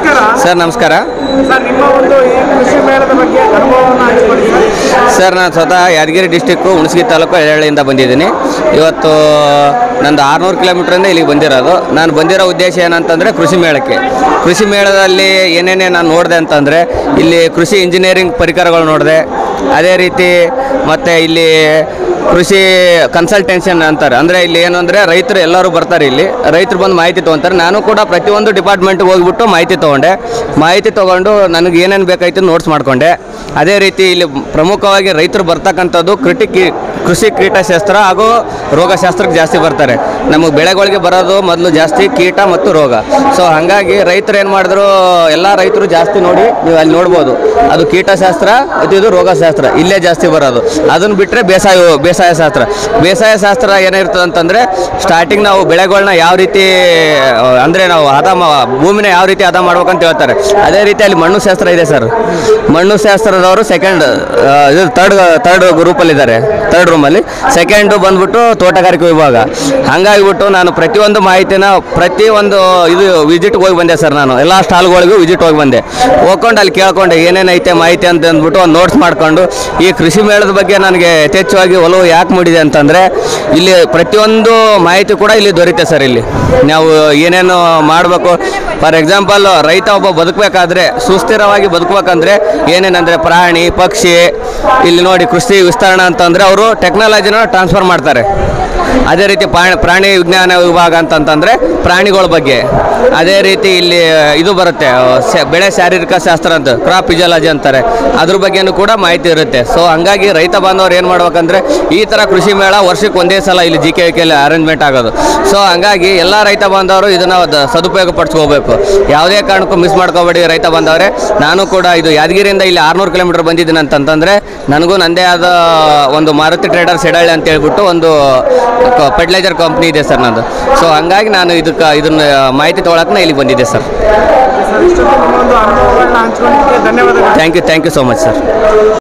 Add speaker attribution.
Speaker 1: ನಮಸ್ಕಾರ.
Speaker 2: ಸರ್ ನಮಸ್ಕಾರ.
Speaker 1: ಸರ್ ನಿಮ್ಮ ಒಂದು ಈ ಕೃಷಿ ಮೇಳದ ಬಗ್ಗೆ ಅನುಭವವನ್ನು ಹಂಚಿಕೊಳ್ಳಿ ಸರ್.
Speaker 2: ಸರ್ ನಾನು ಸ್ವತಃ ಯಾದಗಿರಿ ಡಿಸ್ಟಿಕ್ಕು ಹುಣಸಗಿ ತಾಲೂಕು ಎಳಹಳ್ಳಿಯಿಂದ ಬಂದಿದ್ದೀನಿ. ಇವತ್ತು ನಂದು ಆರುನೂರು ಕಿಲೋಮೀಟ್ರಿಂದ ಇಲ್ಲಿಗೆ ಬಂದಿರೋದು. ನಾನು ಬಂದಿರೋ ಉದ್ದೇಶ ಏನಂತಂದರೆ ಕೃಷಿ ಮೇಳಕ್ಕೆ. ಕೃಷಿ ಮೇಳದಲ್ಲಿ ಏನೇನೇ ನಾನು ನೋಡಿದೆ ಅಂತಂದರೆ ಇಲ್ಲಿ ಕೃಷಿ ಇಂಜಿನಿಯರಿಂಗ್ ಪರಿಕರಗಳು ನೋಡಿದೆ. ಅದೇ ರೀತಿ ಮತ್ತು ಇಲ್ಲಿ ಕೃಷಿ ಕನ್ಸಲ್ಟೆನ್ಷನ್ ಅಂತಾರೆ. ಅಂದರೆ ಇಲ್ಲಿ ಏನು ಅಂದರೆ ರೈತರು ಎಲ್ಲರೂ ಬರ್ತಾರೆ ಇಲ್ಲಿ. ರೈತರು ಬಂದು ಮಾಹಿತಿ ತೊಗೊತಾರೆ. ನಾನು ಕೂಡ ಪ್ರತಿಯೊಂದು ಡಿಪಾರ್ಟ್ಮೆಂಟ್ಗೆ ಹೋಗ್ಬಿಟ್ಟು ಮಾಹಿತಿ ತೊಗೊಂಡೆ. ಮಾಹಿತಿ ತೊಗೊಂಡು ನನಗೆ ಏನೇನು ಬೇಕಾಯ್ತು ನೋಟ್ಸ್ ಮಾಡಿಕೊಂಡೆ. ಅದೇ ರೀತಿ ಇಲ್ಲಿ ಪ್ರಮುಖವಾಗಿ ರೈತರು ಬರ್ತಕ್ಕಂಥದ್ದು ಕೃಟಿ ಕೃಷಿ ಕೀಟಶಾಸ್ತ್ರ ಹಾಗೂ ರೋಗಶಾಸ್ತ್ರಕ್ಕೆ ಜಾಸ್ತಿ ಬರ್ತಾರೆ. ನಮಗೆ ಬೆಳೆಗಳಿಗೆ ಬರೋದು ಮೊದಲು ಜಾಸ್ತಿ ಕೀಟ ಮತ್ತು ರೋಗ. ಸೊ ಹಾಗಾಗಿ ರೈತರು ಏನು ಮಾಡಿದ್ರು, ಎಲ್ಲ ರೈತರು ಜಾಸ್ತಿ ನೋಡಿ ನೀವು ಅಲ್ಲಿ ನೋಡ್ಬೋದು. ಅದು ಕೀಟಶಾಸ್ತ್ರ, ಇದು ರೋಗಶಾಸ್ತ್ರ. ಇಲ್ಲೇ ಜಾಸ್ತಿ ಬರೋದು. ಅದನ್ನು ಬಿಟ್ಟರೆ ಬೇಸಾಯ ಬೇಸಾಯ ಶಾಸ್ತ್ರ. ಬೇಸಾಯ ಶಾಸ್ತ್ರ ಏನಿರ್ತದೆ ಅಂತಂದರೆ ಸ್ಟಾರ್ಟಿಂಗ್ ನಾವು ಬೆಳೆಗಳನ್ನ ಯಾವ ರೀತಿ, ಅಂದರೆ ನಾವು ಹದ ಭೂಮಿನ ಯಾವ ರೀತಿ ಹದ ಮಾಡ್ಬೇಕಂತ ಹೇಳ್ತಾರೆ. ಅದೇ ರೀತಿ ಅಲ್ಲಿ ಮಣ್ಣು ಶಾಸ್ತ್ರ ಇದೆ ಸರ್. ಮಣ್ಣು ಶಾಸ್ತ್ರದವರು ಸೆಕೆಂಡ್ ಇದು ತರ್ಡ್ ತರ್ಡ್ ಗ್ರೂಪಲ್ಲಿದ್ದಾರೆ ತರ್ಡ್ ರೂಮಲ್ಲಿ ಸೆಕೆಂಡು ಬಂದ್ಬಿಟ್ಟು ತೋಟಗಾರಿಕೆ ವಿಭಾಗ. ಹಂಗಾಗಿಬಿಟ್ಟು ನಾನು ಪ್ರತಿಯೊಂದು ಮಾಹಿತಿನ ಪ್ರತಿಯೊಂದು ಇದು ವಿಸಿಟ್ಗೆ ಹೋಗಿ ಬಂದೆ ಸರ್ ನಾನು. ಎಲ್ಲ ಸ್ಟಾಲ್ಗಳಿಗೂ ವಿಸಿಟ್ ಹೋಗಿ ಬಂದೆ. ಹೋಗ್ಕೊಂಡು ಅಲ್ಲಿ ಕೇಳ್ಕೊಂಡೆ ಏನೇನೈತೆ ಮಾಹಿತಿ ಅಂತ ಅಂದ್ಬಿಟ್ಟು ಒಂದು ನೋಟ್ಸ್ ಮಾಡಿಕೊಂಡು ಈ ಕೃಷಿ ಮೇಳದ ಬಗ್ಗೆ ನನಗೆ ಯಥೇಚ್ಛವಾಗಿ ಒಲವು ಯಾಕೆ ಮೂಡಿದೆ ಅಂತಂದರೆ, ಇಲ್ಲಿ ಪ್ರತಿಯೊಂದು ಮಾಹಿತಿ ಕೂಡ ಇಲ್ಲಿ ದೊರೆಯುತ್ತೆ ಸರ್ ಇಲ್ಲಿ. ನಾವು ಏನೇನು ಮಾಡಬೇಕು, ಫಾರ್ ಎಕ್ಸಾಂಪಲ್ ರೈತ ಒಬ್ಬ ಬದುಕಬೇಕಾದ್ರೆ, ಸುಸ್ಥಿರವಾಗಿ ಬದುಕಬೇಕಂದ್ರೆ ಏನೇನಂದರೆ ಪ್ರಾಣಿ, ಪಕ್ಷಿ, ಇಲ್ಲಿ ನೋಡಿ ಕೃಷಿ ವಿಸ್ತರಣೆ ಅಂತಂದರೆ ಅವರು ಟೆಕ್ನಾಲಜಿನ ಟ್ರಾನ್ಸ್ಫರ್ ಮಾಡ್ತಾರೆ. ಅದೇ ರೀತಿ ಪ್ರಾಣಿ ವಿಜ್ಞಾನ ವಿಭಾಗ ಅಂತಂತಂದರೆ ಪ್ರಾಣಿಗಳ ಬಗ್ಗೆ. ಅದೇ ರೀತಿ ಇಲ್ಲಿ ಇದು ಬರುತ್ತೆ ಬೆಳೆ ಶಾರೀರಿಕ ಶಾಸ್ತ್ರ ಅಂತ ಕ್ರಾಪ್ ಫಿಜಿಯಾಲಜಿ ಅಂತಾರೆ. ಅದ್ರ ಬಗ್ಗೆನೂ ಕೂಡ ಮಾಹಿತಿ ಇರುತ್ತೆ. ಸೊ ಹಂಗಾಗಿ ರೈತ ಬಾಂಧವರು ಏನು ಮಾಡ್ಬೇಕಂದ್ರೆ ಈ ಥರ ಕೃಷಿ ಮೇಳ ವರ್ಷಕ್ಕೆ ಒಂದೇ ಸಲ ಇಲ್ಲಿ ಜಿ ಕೆ ವಿಕೆಯಲ್ಲಿ ಅರೇಂಜ್ಮೆಂಟ್ ಆಗೋದು. ಸೊ ಹಂಗಾಗಿ ಎಲ್ಲ ರೈತ ಬಾಂಧವರು ಇದನ್ನು ಸದುಪಯೋಗ ಪಡಿಸ್ಕೋಬೇಕು ಯಾವುದೇ ಕಾರಣಕ್ಕೂ ಮಿಸ್ ಮಾಡ್ಕೋಬೇಡಿ ರೈತ ಬಾಂಧವರೇ. ನಾನು ಕೂಡ ಇದು ಯಾದಗಿರಿಯಿಂದ ಇಲ್ಲಿ ಆರುನೂರು ಕಿಲೋಮೀಟರ್ ಬಂದಿದ್ದೀನಿ ಅಂತಂತಂದರೆ ನನಗೂ ನಂದೇ ಆದ ಒಂದು ಮಾರುತಿ ಟ್ರೇಡರ್ಸ್ ಎಡಳ್ಳಿ ಅಂತ ಹೇಳ್ಬಿಟ್ಟು ಒಂದು ಫರ್ಟಿಲೈಸರ್ ಕಂಪ್ನಿ ಇದೆ ಸರ್ ನಂದು. ಸೊ ಹಂಗಾಗಿ ನಾನು ಇದಕ್ಕೆ ಇದನ್ನ ಮಾಹಿತಿ ತೊಗೊಳಕ್ಕೆ ಇಲ್ಲಿ ಇಲ್ಲಿಗೆ ಬಂದಿದ್ದೆ sir. Thank you thank you so much sir